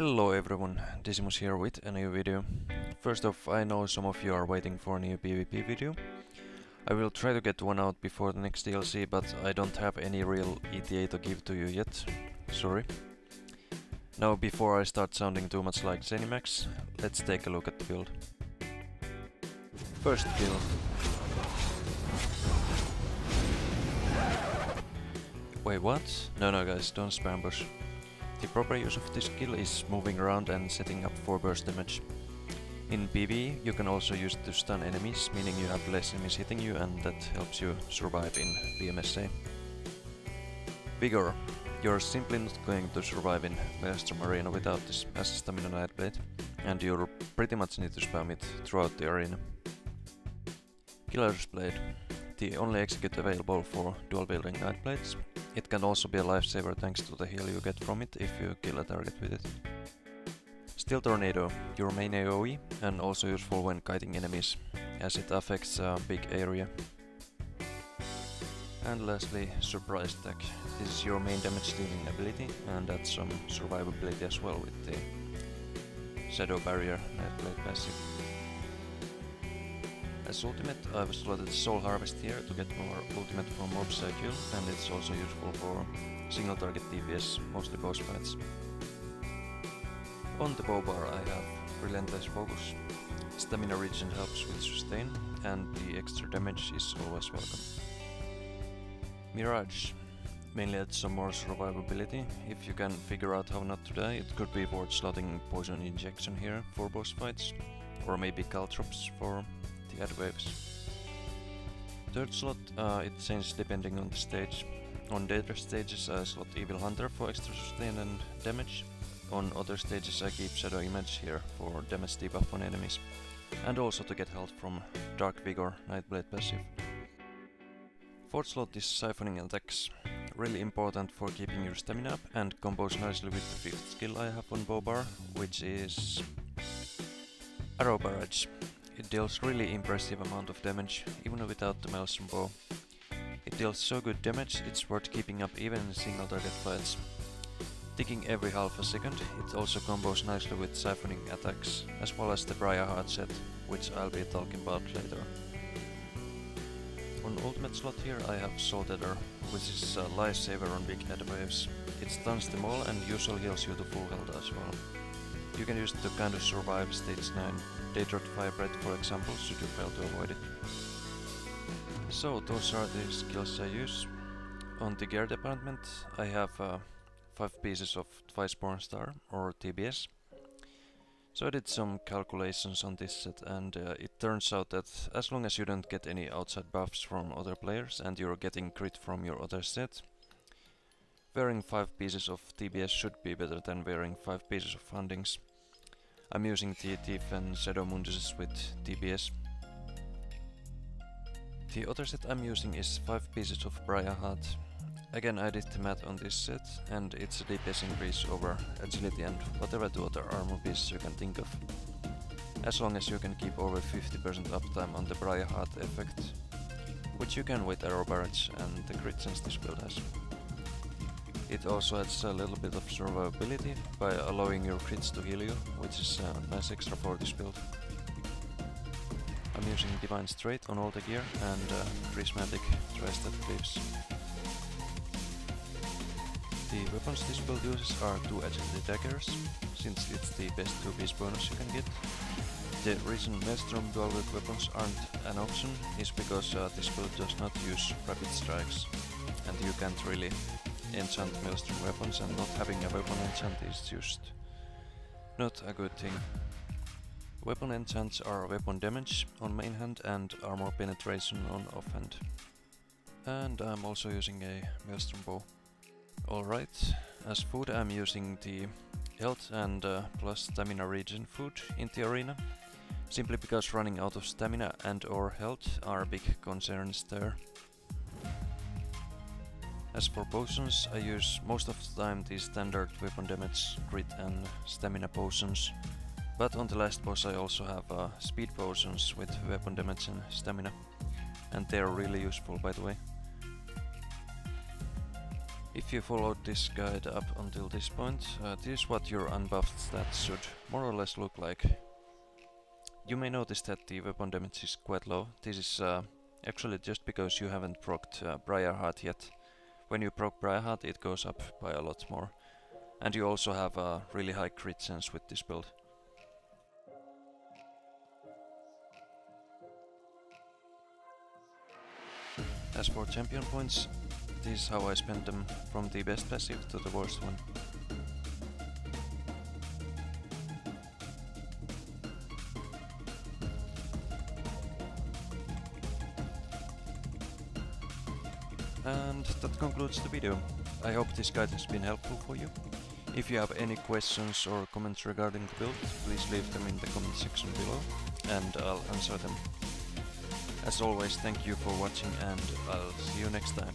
Hello everyone, Decimus here with a new video. First off, I know some of you are waiting for a new PvP video. I will try to get one out before the next DLC, but I don't have any real ETA to give to you yet. Sorry. Now before I start sounding too much like Zenimax, let's take a look at the build. First kill. Wait, what? No, no guys, don't spam bush. The proper use of this skill is moving around and setting up for burst damage. In PvE, you can also use to stun enemies, meaning you have less enemies hitting you and that helps you survive in vMSA. Vigor. You're simply not going to survive in Maelstrom Arena without this as a stamina Nightblade, and you pretty much need to spam it throughout the arena. Killer's Blade. The only execute available for dual wielding Nightblades, it can also be a lifesaver thanks to the heal you get from it if you kill a target with it. Steel Tornado, your main AoE and also useful when kiting enemies, as it affects a big area. And lastly, Surprise Attack. This is your main damage dealing ability and adds some survivability as well with the Shadow Barrier Nightblade passive. As ultimate, I've slotted Soul Harvest here to get more ultimate from Mob Cycle, and it's also useful for single target DPS, mostly boss fights. On the bow bar I have Relentless Focus. Stamina regen helps with sustain, and the extra damage is always welcome. Mirage. Mainly adds some more survivability. If you can figure out how not to die, it could be worth slotting Poison Injection here for boss fights, or maybe Caltrops for Third slot, uh, it changes depending on the stage. On later stages I slot Evil Hunter for extra sustain and damage. On other stages I keep Shadow Image here for damage debuff on enemies. And also to get health from Dark Vigor Nightblade passive. Fourth slot is siphoning attacks. Really important for keeping your stamina up and combos nicely with the fifth skill I have on bow bar, which is Arrow Barrage. It deals really impressive amount of damage, even without the Maelstrom bow. It deals so good damage, it's worth keeping up even in single target fights. Ticking every half a second, it also combos nicely with siphoning attacks, as well as the Briarheart set, which I'll be talking about later. On ultimate slot here I have Soul Tether, which is a lifesaver on big head waves. It stuns them all and usually heals you to full health as well. You can use to kind of survive stage 9 Daedroth Fire Breath for example, should you fail to avoid it. So those are the skills I use. On the gear department I have uh, 5 pieces of Twiceborn Star, or TBS. So I did some calculations on this set and uh, it turns out that as long as you don't get any outside buffs from other players and you're getting crit from your other set, wearing 5 pieces of TBS should be better than wearing 5 pieces of Hundings. I'm using the Thief and Shadow Munduses with TBS. The other set I'm using is 5 pieces of Briarheart. Again I did the math on this set and it's a DPS increase over agility and whatever two other armor pieces you can think of. As long as you can keep over 50% uptime on the Briarheart effect, which you can with Arrow Barrage and the crit chance this build has. It also adds a little bit of survivability by allowing your crits to heal you, which is a nice extra for this build. I'm using Divines trait on all the gear and uh, Prismatic Tri-Stat Glyphs. The weapons this build uses are two agility daggers, since it's the best 2-piece bonus you can get. The reason Maelstrom dual weapons aren't an option is because uh, this build does not use rapid strikes, and you can't really enchant Maelstrom weapons and not having a weapon enchant is just not a good thing. Weapon enchants are weapon damage on main hand and armor penetration on offhand. And I'm also using a Maelstrom bow. Alright, as food I'm using the health and uh, plus stamina regen food in the arena, simply because running out of stamina and or health are big concerns there. As for potions, I use most of the time the standard weapon damage, crit and stamina potions. But on the last boss I also have uh, speed potions with weapon damage and stamina. And they are really useful by the way. If you followed this guide up until this point, uh, this is what your unbuffed stats should more or less look like. You may notice that the weapon damage is quite low. This is uh, actually just because you haven't procced uh, Briarheart yet. When you proc Briarheart it goes up by a lot more. And you also have a really high crit chance with this build. As for champion points, this is how I spend them from the best passive to the worst one. And that concludes the video. I hope this guide has been helpful for you. If you have any questions or comments regarding the build, please leave them in the comment section below and I'll answer them. As always, thank you for watching and I'll see you next time.